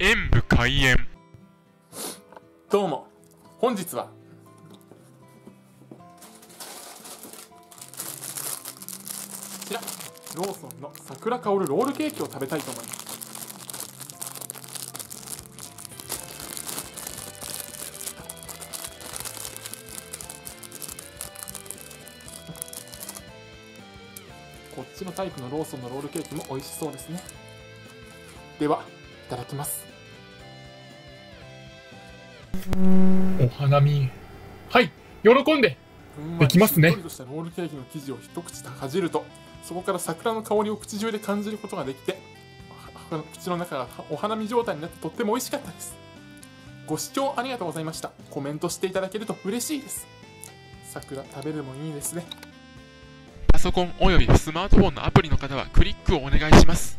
演武開演。どうも。本日は。こちら。ローソンの桜香るロールケーキを食べたいと思います。こっちのタイプのローソンのロールケーキも美味しそうですね。では。ただきます。お花見。はい喜んで。できますね。しっとりとしたロールケーキの生地を一口かじるとそこから桜の香りを口中で感じることができては口の中がお花見状態になってとっても美味しかったです。ご視聴ありがとうございました。コメントしていただけると嬉しいです。桜食べるのもいいですね。パソコンおよびスマートフォンのアプリの方はクリックをお願いします